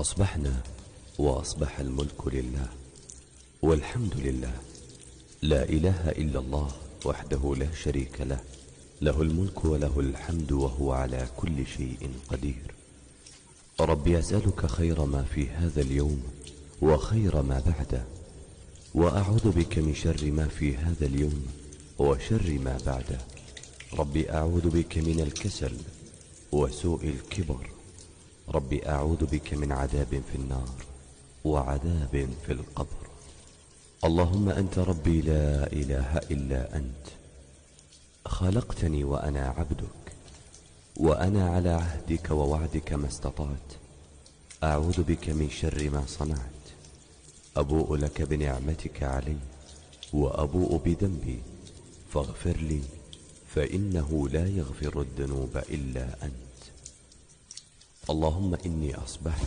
أصبحنا وأصبح الملك لله والحمد لله. لا إله إلا الله وحده لا شريك له له الملك وله الحمد وهو على كل شيء قدير. رب أسألك خير ما في هذا اليوم وخير ما بعده وأعوذ بك من شر ما في هذا اليوم وشر ما بعده. رب أعوذ بك من الكسل وسوء الكبر رب أعوذ بك من عذاب في النار وعذاب في القبر. اللهم أنت ربي لا إله إلا أنت. خلقتني وأنا عبدك وأنا على عهدك ووعدك ما استطعت. أعوذ بك من شر ما صنعت. أبوء لك بنعمتك علي وأبوء بذنبي. فاغفر لي فإنه لا يغفر الذنوب إلا أنت. اللهم إني أصبحت